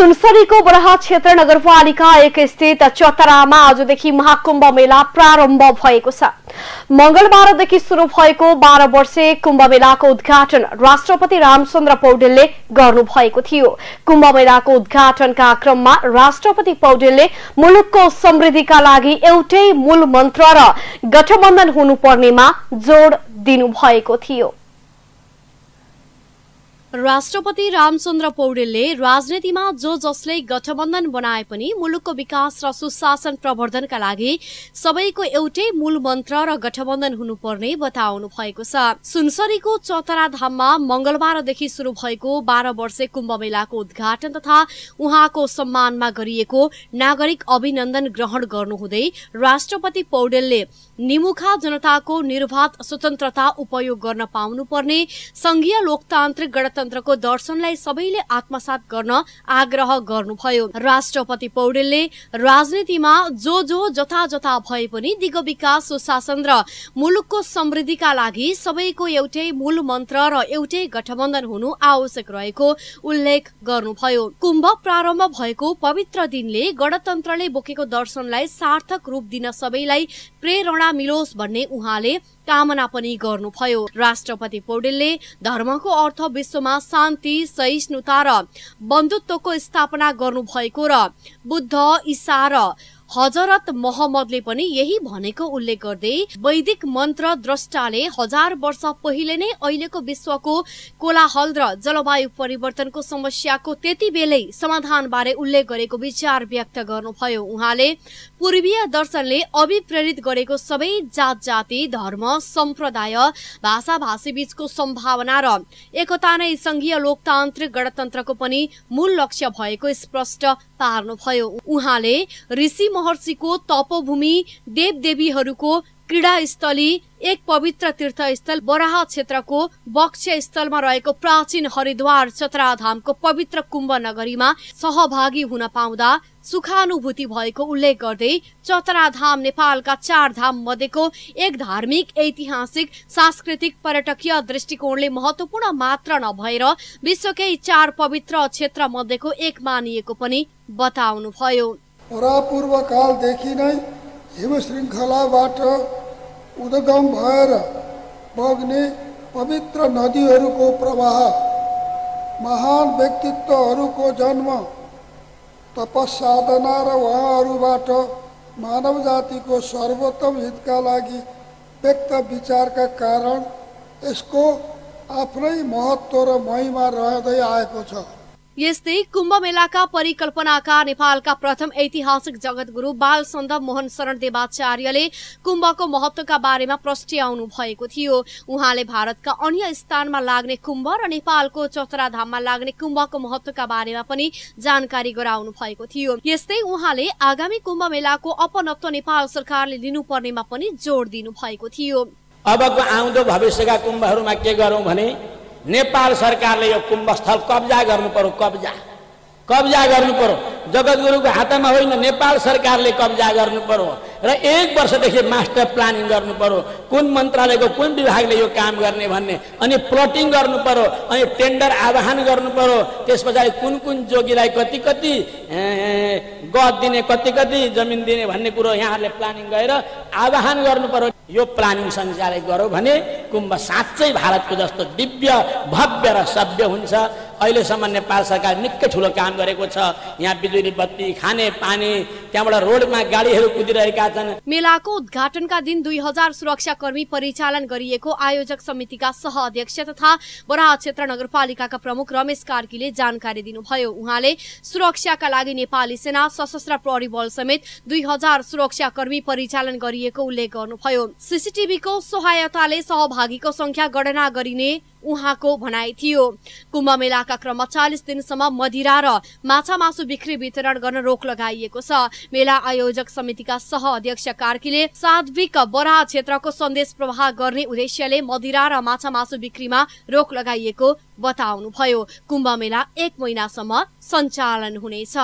सुनसरीको बरहा क्षेत्र नगरपालिका एक स्थित चतरामा आजदेखि महाकुम्भ मेला प्रारम्भ भएको छ। मंगलबारदेखि शुरू भएको बाह्र वर्षे कुम्भ मेलाको उद्घाटन राष्ट्रपति रामचन्द्र पौडेलले गर्नुभएको थियो। कुम्भ मेलाको उद्घाटनका क्रममा राष्ट्रपति पौडेलले मुलुकको समृद्धिका लागि एउटै मूल मन्त्र र गठबन्धन हुनुपर्नेमा जोड दिनुभएको थियो। राष्ट्रपति रामचन्द्र पौडेलले राजनीतिमा जो जसले गठबन्धन बनाए पनि मुलुकको विकास र सुशासन प्रवर्धनका लागि सबैको एउटै मूल मन्त्र र गठबन्धन हुनुपर्ने बताउनु भएको छ। सुनसरीको चतरा धाममा मंगलबारदेखि शुरू भएको बाह्र वर्षे कुम्भ मेलाको उद्घाटन तथा उहाँको सम्मानमा गरिएको नागरिक अभिनन्दन ग्रहण गर्नुहुँदै राष्ट्रपति पौडेलले निमुखा जनताको निर्वाध स्वतन्त्रता उपयोग गर्न पाउनुपर्ने संघीय लोकतान्त्रिक गणतन्त्र गणतन्त्रको दर्शनलाई सबैले आत्मसात गर्न आग्रह गर्नुभयो। राष्ट्रपति पौडेलले राजनीतिमा जो जो जता जता भए पनि दिग विकास सुशासन र मुलुकको समृद्धिका लागि सबैको एउटै मूल मन्त्र र एउटै गठबन्धन हुनु आवश्यक रहेको उल्लेख गर्नुभयो। कुम्भ प्रारम्भ भएको पवित्र दिनले गणतन्त्रले बोकेको दर्शनलाई सार्थक रूप दिन सबैलाई प्रेरणा मिलोस् भन्ने उहाँले कामना पनि गर्नुभयो। राष्ट्रपति पौडेलले धर्मको अर्थ विश्वमा शान्ति सहिष्णुता र बन्धुत्वको स्थापना गर्नुभएको र बुद्ध ईसा र हजरत मोहम्मदले पनि यही भनेको उल्लेख गर्दै वैदिक मन्त्र द्रष्टाले हजार वर्ष पहिले नै अहिलेको विश्वको कोलाहल र जलवायु परिवर्तनको समस्याको त्यति बेलै समाधान बारे उल्लेख गरेको विचार व्यक्त गर्नुभयो। उहाँले पूर्वीय दर्शनले अभिप्रेरित गरेको सबै जात जाति धर्म सम्प्रदाय भाषा भाषी बीचको सम्भावना र एकता नै संघीय लोकतान्त्रिक गणतन्त्रको पनि मूल लक्ष्य भएको स्पष्ट पार्नुभयो। उहाँले ऋषि महर्षिको तपोभूमि देवदेवीहरूको क्रीडास्थली एक पवित्र तीर्थस्थल बराह क्षेत्रको बक्ष स्थलमा रहेको प्राचीन हरिद्वार चतराधामको पवित्र कुम्भ नगरीमा सहभागी हुन पाउँदा सुखानुभूति भएको उल्लेख गर्दै चतराधाम नेपालका चार धाम मध्येको एक धार्मिक ऐतिहासिक सांस्कृतिक पर्यटकीय दृष्टिकोणले महत्वपूर्ण मात्र नभएर विश्वकै चार पवित्र क्षेत्र मध्येको एक मानिएको पनि बताउनुभयो। परापूर्व कालदेखि नै हिम श्रृङ्खलाबाट उद्गम भएर बग्ने पवित्र नदीहरूको प्रवाह महान व्यक्तित्वहरूको जन्म तपसाधना र उहाँहरूबाट मानव जातिको सर्वोत्तम हितका लागि व्यक्त विचारका कारण यसको आफ्नै महत्त्व र महिमा रहँदै आएको छ। यस्तै कुम्भ मेलाका परिकल्पनाका नेपालका प्रथम ऐतिहासिक जगतगुरु बाल सन्ध मोहन शरण देवाचार्यले कुम्भको महत्वका बारेमा प्रस्ट्याउनु भएको थियो। उहाँले भारतका अन्य स्थानमा लाग्ने कुम्भ र नेपालको चतराधाममा लाग्ने कुम्भको महत्वका बारेमा पनि जानकारी गराउनु भएको थियो। यस्तै उहाँले आगामी कुम्भ मेलाको अपनत्व नेपाल सरकारले लिनुपर्नेमा पनि जोड दिनु भएको थियो। अबको आउँदो भविष्यका कुम्भहरूमा के गरौँ भने नेपाल सरकारले यो कुम्भस्थल कब्जा गर्नु पर्यो कब्जा। कब्जा गर्नु पर्यो। जगतगुरुको हातमा होइन नेपाल सरकारले कब्जा गर्नु पर्यो। र एक वर्षदेखि मास्टर प्लानिङ गर्नु पर्यो। कुन मन्त्रालयको कुन विभागले यो काम गर्ने भन्ने। अनि प्लटिङ गर्नु पर्यो अनि टेन्डर आह्वान गर्नु पर्यो। त्यस पछाडि कुन कुन जोगीलाई कति कति गद दिने कति कति जमिन दिने भन्ने कुरो यहाँहरूले प्लानिङ गरेर आह्वान गर्नु पर्यो। यो प्लानिङ सञ्चालन गरौँ भने कुम्भ साँच्चै भारतको जस्तो दिव्य भव्य र सभ्य हुन्छ। अहिलेसम्म नेपाल सरकार निकै ठुलो काम गरेको छ। यहाँ बिजुली बत्ती खाने पानी त्यहाँबाट रोडमा गाडीहरू कुदिरहेका छन्। मेलाको उद्घाटनका दिन दुई हजार सुरक्षा कर्मी परिचालन गरिएको आयोजक समितिका सह अध्यक्ष तथा बराह क्षेत्र नगरपालिकाका प्रमुख रमेश कार्कीले जानकारी दिनुभयो। उहाँले सुरक्षाका लागि नेपाली सेना सशस्त्र प्रहरी बल समेत दुई हजार सुरक्षा कर्मी परिचालन गरिएको उल्लेख गर्नुभयो। सिसिटिभीको सहायताले सहभागीको संख्या गणना गरिने उहाँको भनाइ थियो। कुम्भ मेलाका क्रममा चालिस दिनसम्म मदिरा र माछा मासु बिक्री वितरण गर्न रोक लगाइएको छ। मेला आयोजक समितिका सह अध्यक्ष कार्कीले साध्विक बरा क्षेत्रको सन्देश प्रवाह गर्ने उद्देश्यले मदिरा र माछा मासु बिक्रीमा रोक लगाइएको बताउनुभयो। कुम्भ मेला एक महिनासम्म सञ्चालन हुनेछ।